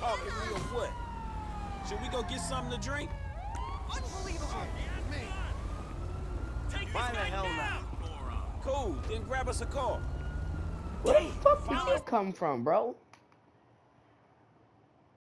talking real what? Should we go get something to drink? Unbelievable. Take Why the hell not? Cool, then grab us a car. Where the fuck did you come from, bro?